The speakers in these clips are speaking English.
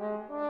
Thank you.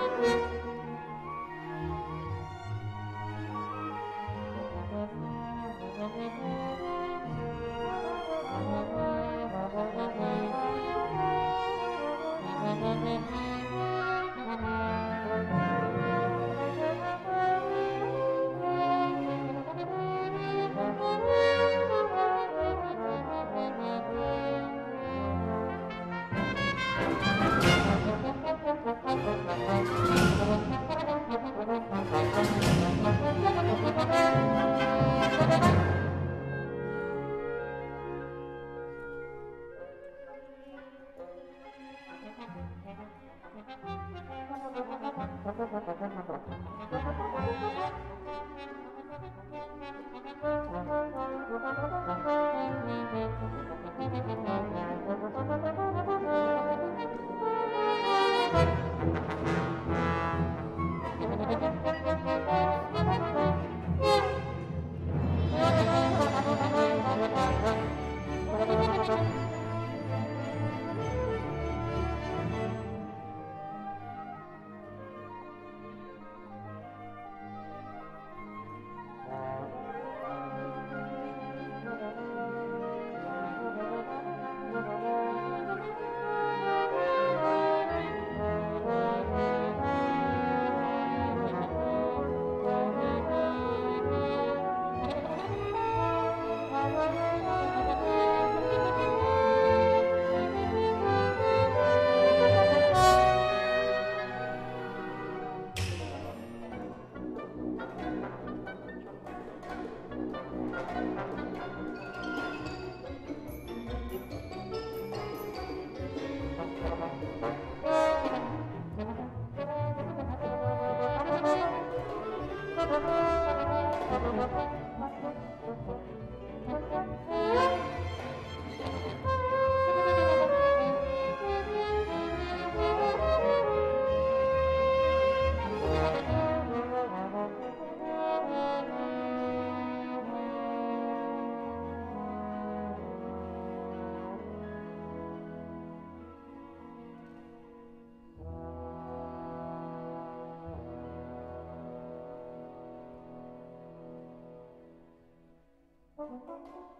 Thank you. Ha ha ha ha. Música